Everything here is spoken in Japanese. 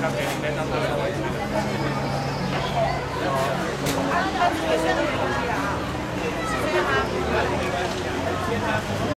Gracias.